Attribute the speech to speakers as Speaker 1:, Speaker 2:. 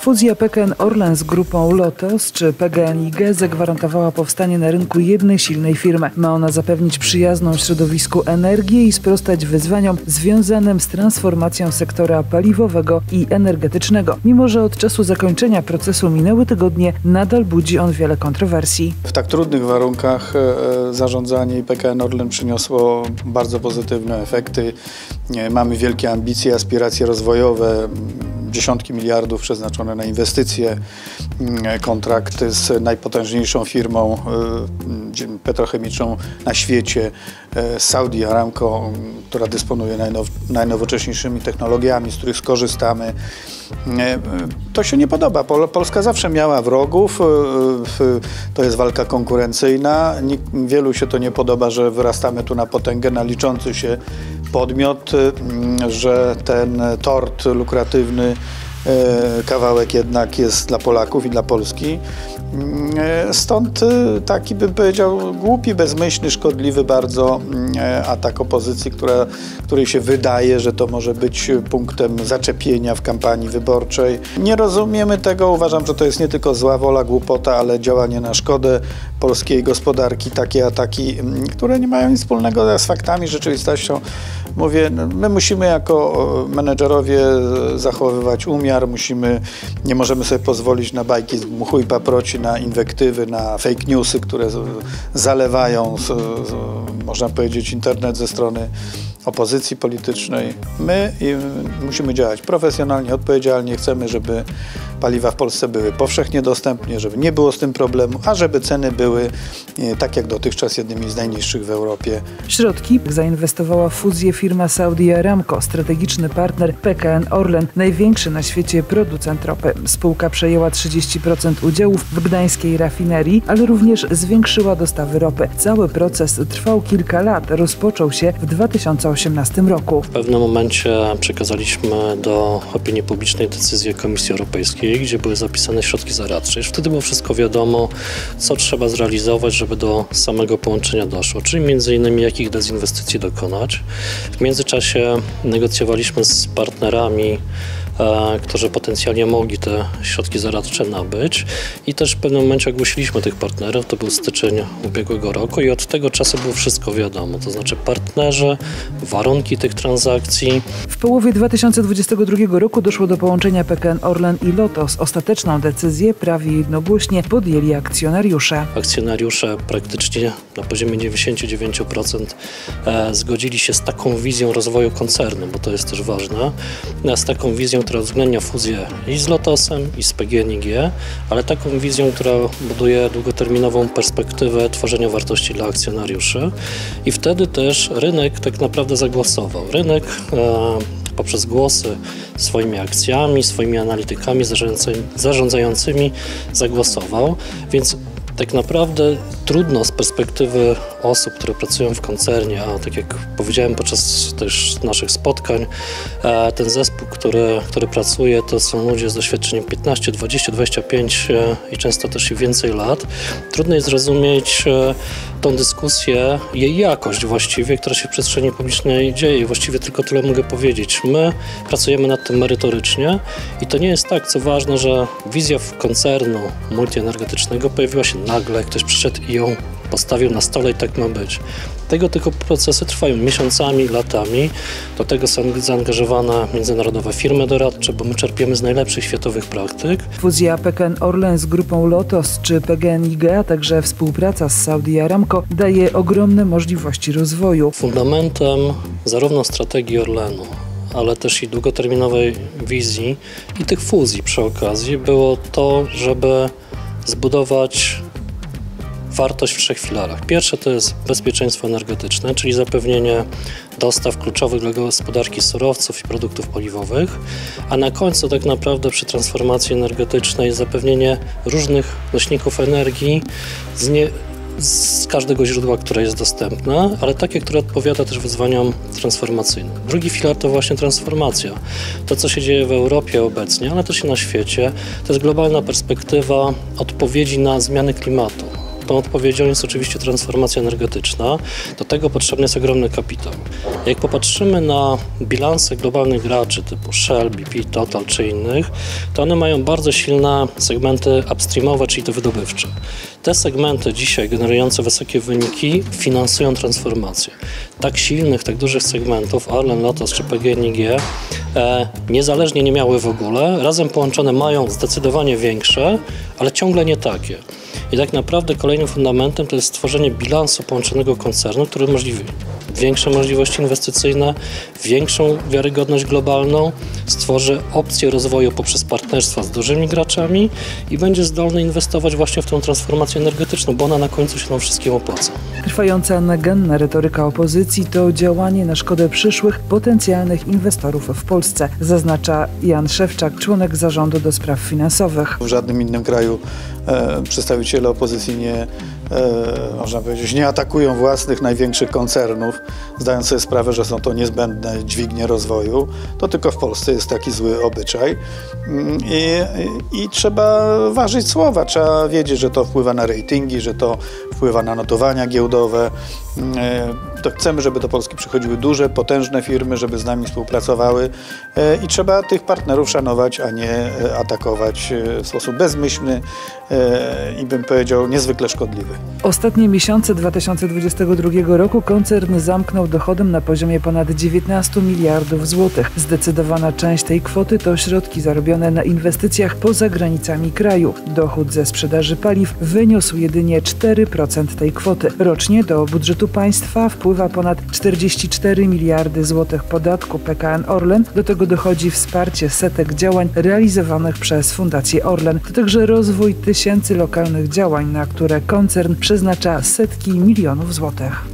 Speaker 1: Fuzja PKN Orlen z grupą Lotos czy PGNiG zagwarantowała powstanie na rynku jednej silnej firmy. Ma ona zapewnić przyjazną środowisku energię i sprostać wyzwaniom związanym z transformacją sektora paliwowego i energetycznego. Mimo, że od czasu zakończenia procesu minęły tygodnie, nadal budzi on wiele kontrowersji.
Speaker 2: W tak trudnych warunkach e, zarządzanie PKN Orlen przyniosło bardzo pozytywne efekty. Mamy wielkie ambicje, aspiracje rozwojowe dziesiątki miliardów przeznaczone na inwestycje, mm, kontrakty z najpotężniejszą firmą y, petrochemiczną na świecie, Saudi Aramco, która dysponuje najnow najnowocześniejszymi technologiami, z których skorzystamy. E, to się nie podoba. Polska zawsze miała wrogów, e, to jest walka konkurencyjna. Wielu się to nie podoba, że wyrastamy tu na potęgę, na liczący się podmiot, że ten tort lukratywny E, kawałek jednak jest dla Polaków i dla Polski. E, stąd e, taki bym powiedział głupi, bezmyślny, szkodliwy bardzo atak opozycji, która, której się wydaje, że to może być punktem zaczepienia w kampanii wyborczej. Nie rozumiemy tego, uważam, że to jest nie tylko zła wola, głupota, ale działanie na szkodę polskiej gospodarki, takie ataki, które nie mają nic wspólnego z faktami, rzeczywistością. Mówię, no, my musimy jako menedżerowie zachowywać umiar, musimy, nie możemy sobie pozwolić na bajki z mchu i paproci, na inwektywy, na fake newsy, które zalewają, można powiedzieć, internet ze strony opozycji politycznej. My musimy działać profesjonalnie, odpowiedzialnie. Chcemy, żeby paliwa w Polsce były powszechnie dostępne, żeby nie było z tym problemu, a żeby ceny były e, tak jak dotychczas jednymi z najniższych w Europie.
Speaker 1: Środki zainwestowała w fuzję firma Saudi Aramco, strategiczny partner PKN Orlen, największy na świecie producent ropy. Spółka przejęła 30% udziałów w gdańskiej rafinerii, ale również zwiększyła dostawy ropy. Cały proces trwał kilka lat, rozpoczął się w 2018 roku.
Speaker 3: W pewnym momencie przekazaliśmy do opinii publicznej decyzję Komisji Europejskiej gdzie były zapisane środki zaradcze. Już wtedy było wszystko wiadomo, co trzeba zrealizować, żeby do samego połączenia doszło, czyli między innymi jakich dezinwestycji dokonać. W międzyczasie negocjowaliśmy z partnerami którzy potencjalnie mogli te środki zaradcze nabyć i też w pewnym momencie ogłosiliśmy tych partnerów, to był styczeń ubiegłego roku i od tego czasu było wszystko wiadomo, to znaczy partnerzy, warunki tych transakcji.
Speaker 1: W połowie 2022 roku doszło do połączenia PKN Orlen i Lotos. Ostateczną decyzję prawie jednogłośnie podjęli akcjonariusze.
Speaker 3: Akcjonariusze praktycznie na poziomie 99% e, zgodzili się z taką wizją rozwoju koncernu, bo to jest też ważne, z taką wizją która uwzględnia fuzję i z Lotosem, i z PGNiG, ale taką wizją, która buduje długoterminową perspektywę tworzenia wartości dla akcjonariuszy. I wtedy też rynek tak naprawdę zagłosował. Rynek e, poprzez głosy swoimi akcjami, swoimi analitykami zarządzającymi zagłosował, więc tak naprawdę trudno z perspektywy osób, które pracują w koncernie, a tak jak powiedziałem podczas też naszych spotkań, e, ten zespół, który, który pracuje, to są ludzie z doświadczeniem 15, 20, 25 i często też i więcej lat. Trudno jest zrozumieć e, tą dyskusję, jej jakość właściwie, która się w przestrzeni publicznej dzieje. Właściwie tylko tyle mogę powiedzieć. My pracujemy nad tym merytorycznie i to nie jest tak, co ważne, że wizja koncernu multienergetycznego pojawiła się nagle, ktoś przyszedł i ją postawił na stole i tak ma być. Tego typu procesy trwają miesiącami, latami. Do tego są zaangażowane międzynarodowe firmy doradcze, bo my czerpiemy z najlepszych światowych praktyk.
Speaker 1: Fuzja PKN Orlen z grupą Lotos czy PGNiG, a także współpraca z Saudi Aramco daje ogromne możliwości rozwoju.
Speaker 3: Fundamentem zarówno strategii Orlenu, ale też i długoterminowej wizji i tych fuzji przy okazji było to, żeby zbudować wartość w trzech filarach. Pierwsze to jest bezpieczeństwo energetyczne, czyli zapewnienie dostaw kluczowych dla gospodarki surowców i produktów paliwowych, a na końcu tak naprawdę przy transformacji energetycznej zapewnienie różnych nośników energii z, nie, z każdego źródła, które jest dostępne, ale takie, które odpowiada też wyzwaniom transformacyjnym. Drugi filar to właśnie transformacja. To, co się dzieje w Europie obecnie, ale też i na świecie, to jest globalna perspektywa odpowiedzi na zmiany klimatu tą odpowiedzią jest oczywiście transformacja energetyczna. Do tego potrzebny jest ogromny kapitał. Jak popatrzymy na bilanse globalnych graczy typu Shell, BP, Total czy innych, to one mają bardzo silne segmenty upstreamowe, czyli te wydobywcze. Te segmenty dzisiaj generujące wysokie wyniki finansują transformację. Tak silnych, tak dużych segmentów Orlen, Lotos czy PGNiG e, niezależnie nie miały w ogóle. Razem połączone mają zdecydowanie większe, ale ciągle nie takie. I tak naprawdę kolejnym fundamentem to jest stworzenie bilansu połączonego koncernu, który umożliwi większe możliwości inwestycyjne, większą wiarygodność globalną, stworzy opcje rozwoju poprzez partnerstwa z dużymi graczami i będzie zdolny inwestować właśnie w tą transformację energetyczną, bo ona na końcu się nam wszystkim opłaca.
Speaker 1: Trwająca naganna retoryka opozycji to działanie na szkodę przyszłych potencjalnych inwestorów w Polsce, zaznacza Jan Szewczak, członek zarządu do spraw finansowych.
Speaker 2: W żadnym innym kraju e, przedstawiciele opozycji nie, można powiedzieć, nie atakują własnych największych koncernów, zdając sobie sprawę, że są to niezbędne dźwignie rozwoju. To tylko w Polsce jest taki zły obyczaj. Mm, I, i, trzeba ważyć słowa, trzeba wiedzieć, że to wpływa na ratingi, że to wpływa na notowania giełdowe. Mm, e, to chcemy, żeby do Polski przychodziły duże, potężne firmy, żeby z nami współpracowały e, i trzeba tych partnerów szanować, a nie e, atakować w sposób bezmyślny i bym powiedział niezwykle szkodliwy.
Speaker 1: Ostatnie miesiące 2022 roku koncern zamknął dochodem na poziomie ponad 19 miliardów złotych. Zdecydowana część tej kwoty to środki zarobione na inwestycjach poza granicami kraju. Dochód ze sprzedaży paliw wyniósł jedynie 4% tej kwoty. Rocznie do budżetu państwa wpływa ponad 44 miliardy złotych podatku PKN Orlen. Do tego dochodzi wsparcie setek działań realizowanych przez Fundację Orlen. To także rozwój tysięcy lokalnych działań, na które przeznacza setki milionów złotych.